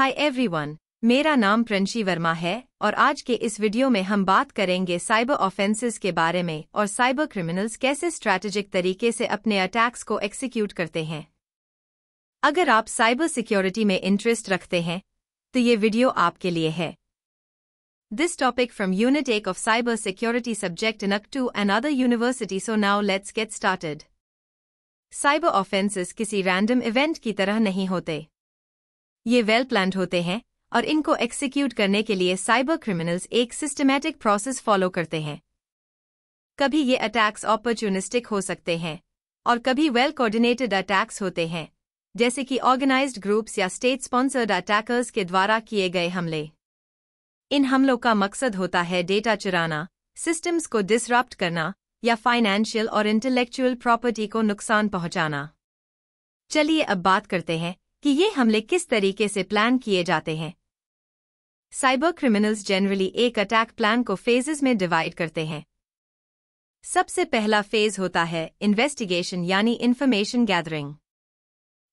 Hi everyone मेरा नाम प्रिंशी वर्मा है और आज के इस वीडियो में हम बात करेंगे साइबर ऑफेंसेस के बारे में और साइबर क्रिमिनल्स कैसे स्ट्रैटेजिक तरीके से अपने अटैक्स को एक्सिक्यूट करते हैं। अगर आप साइबर सिक्योरिटी में इंटरेस्ट रखते हैं तो ये वीडियो आपके लिए है। This topic from Unit 8 of Cyber Security subject in UC2 and other university, so now let's get started. Cyber offenses किसी रैंडम इवेंट की तरह नहीं होते। ये वेल प्लान्ड होते हैं और इनको एक्सिक्यूट करने के लिए साइबर क्रिमिनल्स एक सिस्टमैटिक प्रोसेस फॉलो करते हैं। कभी ये अटैक्स ऑपरचुनिस्टिक हो सकते हैं और कभी वेल कोऑर्डिनेटेड अटैक्स होते हैं, जैसे कि ऑर्गेनाइज्ड ग्रुप्स या स्टेट स्पॉन्सर्ड अटैकर्स के द्वारा किए गए हमले। इन हमलों का मकसद होता है डेटा चुराना सिस्टम्स को डिसरप्ट करना या फाइनेंशियल और इंटेलेक्चुअल प्रॉपर्टी को नुकसान पहुंचाना। चलिए अब बात करते हैं कि ये हमले किस तरीके से प्लान किए जाते हैं। साइबर क्रिमिनल्स जनरली एक अटैक प्लान को फेजेस में डिवाइड करते हैं। सबसे पहला फ़ेज़ होता है इन्वेस्टिगेशन यानी इन्फॉर्मेशन गैदरिंग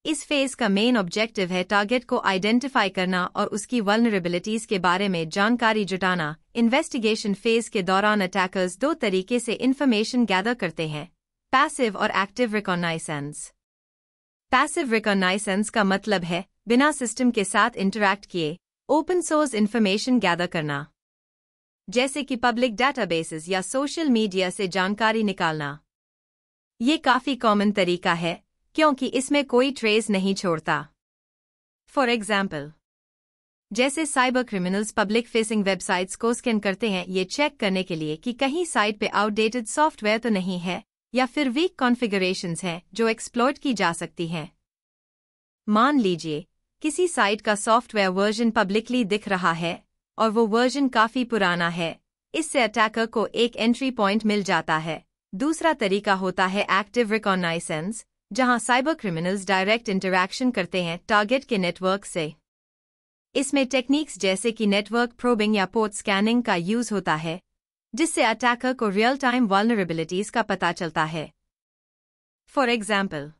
इस फ़ेज़ का मेन ऑब्जेक्टिव है टारगेट को आइडेंटिफाई करना और उसकी वल्नरेबिलिटीज के बारे में जानकारी जुटाना। इन्वेस्टिगेशन फ़ेज़ के दौरान अटैकर्स दो तरीके से इन्फॉर्मेशन गैदर करते हैं पैसिव और एक्टिव रिकॉनाइसेंस पैसिव रिकॉनाइसेंस का मतलब है, बिना सिस्टम के साथ इंटरैक्ट किए ओपन सोर्स इन्फॉर्मेशन गैदर करना। जैसे कि पब्लिक डाटाबेसेस या सोशल मीडिया से जानकारी निकालना। ये काफ़ी कॉमन तरीका है, क्योंकि इसमें कोई ट्रेस नहीं छोड़ता। फॉर एग्ज़ाम्पल जैसे cyber criminals public facing websites को स्कैन करते हैं, ये चेक करने के लिए कि कहीं साइट पे आउटडेटेड सॉफ्टवेयर तो नहीं है या फिर वीक कॉन्फ़िगरेशंस हैं जो एक्सप्लोर की जा सकती हैं। मान लीजिए, किसी साइट का सॉफ्टवेयर वर्जन पब्लिकली दिख रहा है और वो वर्जन काफ़ी पुराना है। इससे अटैकर को एक एंट्री पॉइंट मिल जाता है। दूसरा तरीका होता है एक्टिव रिकॉनाइसेंस जहाँ साइबर क्रिमिनल्स डायरेक्ट इंटरैक्शन करते हैं टारगेट के नेटवर्क से। इसमें टेक्निक्स जैसे कि नेटवर्क प्रोबिंग या पोर्ट स्कैनिंग का यूज़ होता है। जिससे अटैकर को रियल टाइम वॉलनरेबिलिटीज का पता चलता है। फॉर एग्ज़ाम्पल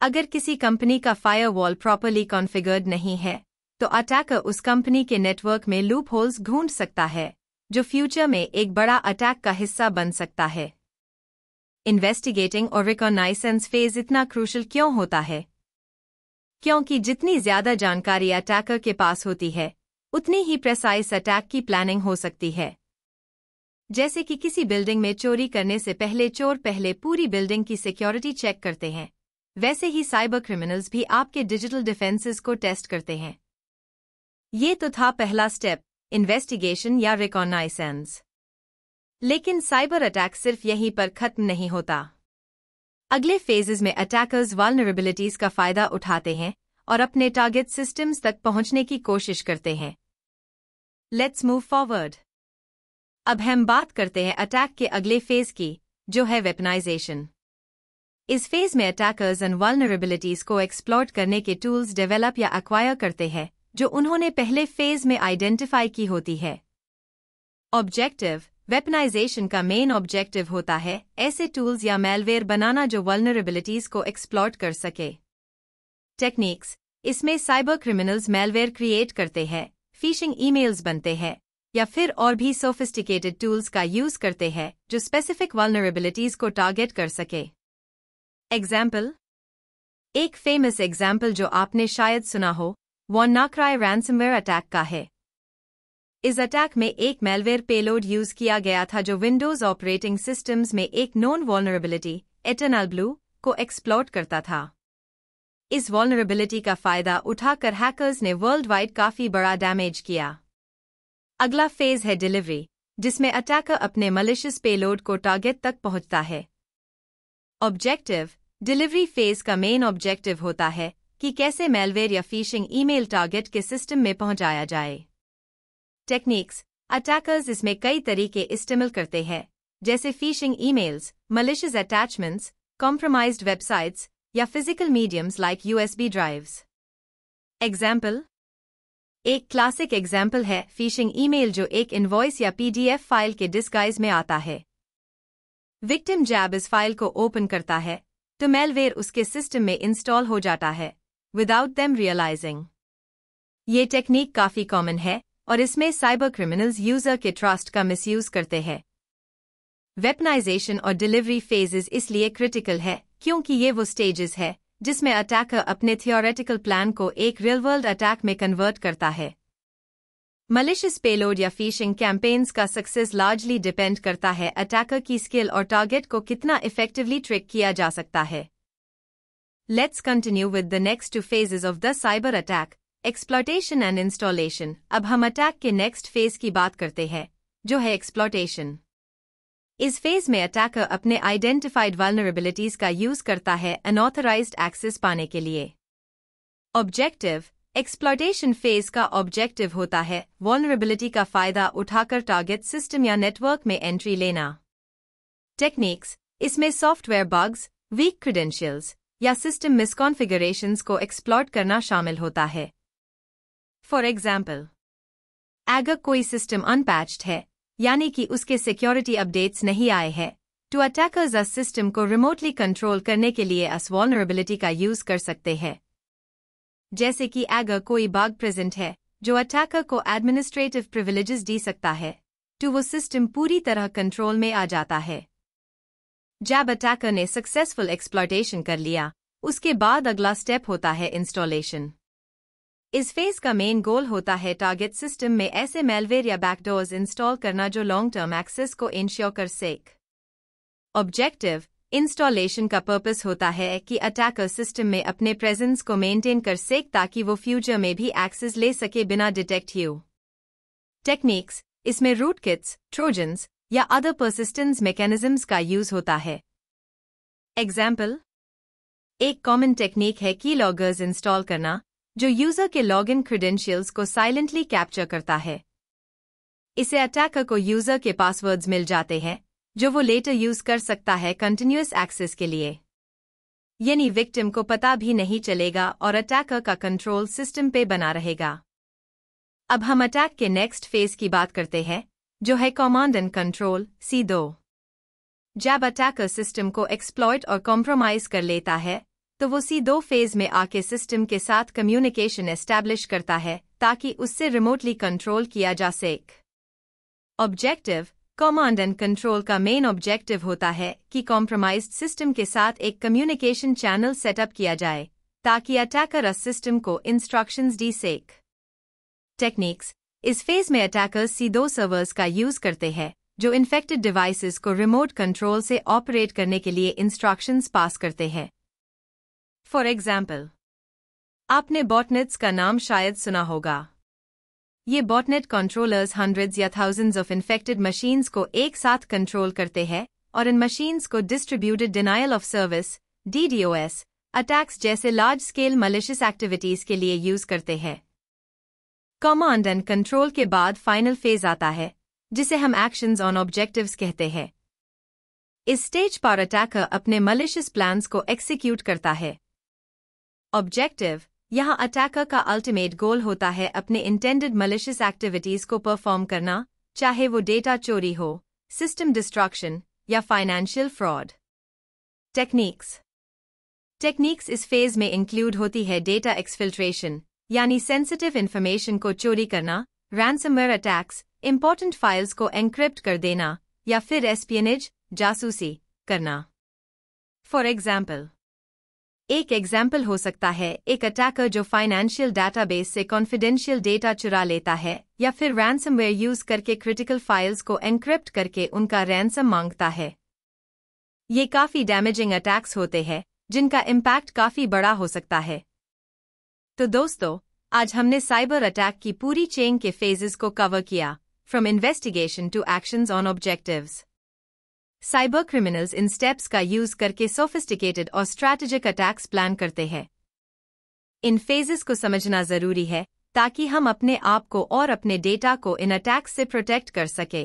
अगर किसी कंपनी का फायरवॉल प्रॉपरली कॉन्फ़िगर्ड नहीं है तो अटैकर उस कंपनी के नेटवर्क में लूप होल्स ढूंढ सकता है, जो फ्यूचर में एक बड़ा अटैक का हिस्सा बन सकता है। इन्वेस्टिगेटिंग और रिकॉनाइसेंस फ़ेज़ इतना क्रूशल क्यों होता है? क्योंकि जितनी ज़्यादा जानकारी अटैकर के पास होती है, उतनी ही प्रेसाइस अटैक की प्लानिंग हो सकती है। जैसे कि किसी बिल्डिंग में चोरी करने से पहले चोर पहले पूरी बिल्डिंग की सिक्योरिटी चेक करते हैं। वैसे ही साइबर क्रिमिनल्स भी आपके डिजिटल डिफेंसेस को टेस्ट करते हैं। ये तो था पहला स्टेप, इन्वेस्टिगेशन या रिकॉनाइसेंस लेकिन साइबर अटैक सिर्फ़ यहीं पर खत्म नहीं होता। अगले फेजेस में अटैकर्स वालनरेबिलिटीज का फ़ायदा उठाते हैं और अपने टारगेट सिस्टम्स तक पहुँचने की कोशिश करते हैं। लेट्स मूव फॉरवर्ड अब हम बात करते हैं अटैक के अगले फ़ेज़ की, जो है वेपनाइजेशन इस फ़ेज़ में अटैकर्स एंड वल्नरेबिलिटीज को एक्सप्लॉट करने के टूल्स डेवलप या अक्वायर करते हैं, जो उन्होंने पहले फ़ेज़ में आइडेंटिफाई की होती है. ऑब्जेक्टिव वेपनाइजेशन का मेन ऑब्जेक्टिव होता है, ऐसे टूल्स या मेलवेयर बनाना जो वल्नरेबिलिटीज को एक्सप्लॉट कर सके. टेक्निक्स इसमें साइबर क्रिमिनल्स मेलवेयर क्रिएट करते हैं फिशिंग ईमेल्स बनते हैं. या फिर और भी सोफिस्टिकेटेड टूल्स का यूज़ करते हैं, जो स्पेसिफिक वल्नरेबिलिटीज को टारगेट कर सके। एग्ज़ाम्पल एक फ़ेमस एग्ज़ाम्पल जो आपने शायद सुना हो वॉन्नाक्राई रैंसमवेयर अटैक का है। इस अटैक में एक मेलवेयर पेलोड यूज़ किया गया था जो विंडोज़ ऑपरेटिंग सिस्टम्स में एक नॉन वॉलनरेबिलिटी एटर्नल ब्लू को एक्सप्लोर करता था। इस वॉलनरेबिलिटी का फ़ायदा उठाकर हैकर्स ने वर्ल्ड वाइड काफ़ी बड़ा डैमेज किया। अगला फ़ेज़ है डिलीवरी जिसमें अटैकर अपने मलिशियस पेलोड को टारगेट तक पहुँचता है। ऑब्जेक्टिव डिलीवरी फ़ेज़ का मेन ऑब्जेक्टिव होता है कि कैसे मेलवेयर या फिशिंग ईमेल टारगेट के सिस्टम में पहुँचाया जाए। टेक्निक्स अटैकर्स इसमें कई तरीके इस्तेमाल करते हैं, जैसे phishing emails malicious attachments compromised websites या physical mediums like USB drives example एक क्लासिक एग्ज़ाम्पल है फिशिंग ईमेल जो एक इनवॉइस या पीडीएफ फ़ाइल के डिस्गाइज में आता है। विक्टिम जैब इस फ़ाइल को ओपन करता है तो मेलवेयर उसके सिस्टम में इंस्टॉल हो जाता है विदाउट देम रियलाइजिंग ये टेक्निक काफ़ी कॉमन है, और इसमें साइबर क्रिमिनल्स यूज़र के ट्रस्ट का मिसयूज करते हैं। वेपनाइजेशन और डिलीवरी फेजेस इसलिए क्रिटिकल है, क्योंकि ये वो स्टेजेस है जिसमें अटैकर अपने थियोरेटिकल प्लान को एक रियल वर्ल्ड अटैक में कन्वर्ट करता है। मलिशियस पेलोड या फिशिंग कैंपेन्स का सक्सेस लार्जली डिपेंड करता है अटैकर की स्किल और टारगेट को कितना इफेक्टिवली ट्रिक किया जा सकता है। Let's continue with the next two phases of the cyber attack exploitation and installation अब हम अटैक के नेक्स्ट फ़ेज़ की बात करते हैं, जो है एक्सप्लॉटेशन इस फ़ेज़ में अटैकर अपने आइडेंटिफाइड वालनरेबिलिटीज का यूज़ करता है अनऑथराइज्ड एक्सेस पाने के लिए। ऑब्जेक्टिव एक्सप्लॉटेशन फ़ेज़ का ऑब्जेक्टिव होता है वॉलनरेबिलिटी का फ़ायदा उठाकर टारगेट सिस्टम या नेटवर्क में एंट्री लेना। टेक्निक्स इसमें सॉफ्टवेयर बग्स वीक क्रीडेंशियल्स या सिस्टम मिसकॉन्फिगरेशंस को एक्सप्लॉट करना शामिल होता है। फॉर एग्ज़ाम्पल अगर कोई सिस्टम अनपैच्ड है यानी कि उसके सिक्योरिटी अपडेट्स नहीं आए हैं। टू अटैकर्स अस सिस्टम को रिमोटली कंट्रोल करने के लिए अस वॉलनरेबिलिटी का यूज़ कर सकते हैं। जैसे कि अगर कोई बाग प्रेजेंट है, जो अटैकर को एडमिनिस्ट्रेटिव प्रिविलेजेस दी सकता है टू वो सिस्टम पूरी तरह कंट्रोल में आ जाता है। जब अटैकर ने सक्सेसफुल एक्सप्लॉटेशन कर लिया, उसके बाद अगला स्टेप होता है इंस्टॉलेशन इस फ़ेज़ का मेन गोल होता है टारगेट सिस्टम में ऐसे मेलवेयर या बैकडोर्स इंस्टॉल करना जो लॉन्ग टर्म एक्सेस को इंश्योर कर सेक ऑब्जेक्टिव इंस्टॉलेशन का पर्पस होता है कि अटैकर सिस्टम में अपने प्रेजेंस को मेंटेन कर सेक ताकि वो फ्यूचर में भी एक्सेस ले सके बिना डिटेक्ट हो टेक्निक्स इसमें रूट किट्स ट्रोजन्स या अदर परसिस्टेंस मैकेनिज्म्स का यूज़ होता है. एग्ज़ाम्पल एक कॉमन टेक्निक है की लॉगर्स इंस्टॉल करना जो यूज़र के लॉगिन क्रेडेंशियल्स को साइलेंटली कैप्चर करता है। इसे अटैकर को यूज़र के पासवर्ड्स मिल जाते हैं, जो वो लेटर यूज़ कर सकता है कंटिन्यूस एक्सेस के लिए। यानी विक्टिम को पता भी नहीं चलेगा और अटैकर का कंट्रोल सिस्टम पे बना रहेगा। अब हम अटैक के नेक्स्ट फ़ेज़ की बात करते हैं, जो है कमांड एंड कंट्रोल सी दो। जब अटैकर सिस्टम को एक्सप्लॉयट और कॉम्प्रोमाइज कर लेता है तो वो सी दो फ़ेज़ में आके सिस्टम के साथ कम्युनिकेशन एस्टैब्लिश करता है, ताकि उससे रिमोटली कंट्रोल किया जा सके। ऑब्जेक्टिव कमांड एंड कंट्रोल का मेन ऑब्जेक्टिव होता है कि कॉम्प्रोमाइज्ड सिस्टम के साथ एक कम्युनिकेशन चैनल सेटअप किया जाए, ताकि अटैकर अस सिस्टम को इंस्ट्रक्शंस दी सेक। टेक्निक्स इस फ़ेज़ में अटैकर्स सी दो सर्वर्स का यूज़ करते हैं, जो इन्फेक्टेड डिवाइसेस को रिमोट कंट्रोल से ऑपरेट करने के लिए इंस्ट्रक्शंस पास करते हैं। फॉर एग्ज़ाम्पल आपने बॉटनेट्स का नाम शायद सुना होगा। ये बॉटनेट कंट्रोलर्स हंड्रेड्स या थाउजेंड्स ऑफ़ इन्फेक्टेड मशीन्स को एक साथ कंट्रोल करते हैं और इन मशीन्स को distributed denial of service DDoS attacks जैसे लार्ज स्केल मलिशियस एक्टिविटीज़ के लिए यूज़ करते हैं। कमांड एंड कंट्रोल के बाद फाइनल फ़ेज़ आता है, जिसे हम एक्शंस ऑन ऑब्जेक्टिव्स कहते हैं। इस स्टेज पर अटैकर अपने मलिशियस प्लान्स को एक्सिक्यूट करता है। ऑब्जेक्टिव यहाँ अटैकर का अल्टीमेट गोल होता है अपने इंटेंडेड मलिशियस एक्टिविटीज़ को परफॉर्म करना, चाहे वो डेटा चोरी हो सिस्टम डिस्ट्रक्शन या फाइनेंशियल फ्रॉड टेक्निक्स टेक्निक्स इस फ़ेज़ में इंक्लूड होती है डेटा एक्सफिल्ट्रेशन यानी सेंसिटिव इंफॉर्मेशन को चोरी करना रैंसमवेयर अटैक्स इंपॉर्टेंट फाइल्स को एनक्रिप्ट कर देना, या फिर एस्पियनेज जासूसी, करना. फॉर एग्ज़ाम्पल एक एग्ज़ाम्पल हो सकता है, एक अटैकर जो फाइनेंशियल डाटाबेस से कॉन्फिडेंशियल डेटा चुरा लेता है, या फिर रैंसमवेयर यूज़ करके क्रिटिकल फाइल्स को एनक्रिप्ट करके उनका रैंसम माँगता है। ये काफ़ी डैमेजिंग अटैक्स होते हैं, जिनका इम्पैक्ट काफ़ी बड़ा हो सकता है। तो दोस्तों, आज हमने साइबर अटैक की पूरी चेन के फेजेस को कवर किया from investigation to actions on objectives cyber criminals in steps का यूज़ करके सोफिस्टिकेटेड और स्ट्रैटेजिक अटैक्स प्लान करते हैं। इन फेजेस को समझना ज़रूरी है, ताकि हम अपने आप को और अपने डेटा को इन अटैक्स से प्रोटेक्ट कर सके।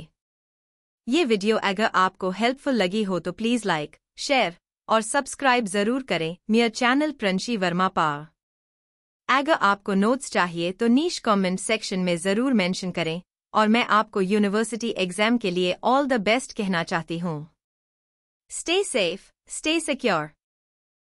ये वीडियो अगर आपको हेल्पफुल लगी हो तो प्लीज़ लाइक शेयर और सब्सक्राइब ज़रूर करें। मेरा चैनल प्रंशी वर्मा पा अगर आपको नोट्स चाहिए तो नीच कमेंट सेक्शन में ज़रूर मेंशन करें। और मैं आपको यूनिवर्सिटी एग्ज़ाम के लिए ऑल द बेस्ट कहना चाहती हूँ। Stay safe stay secure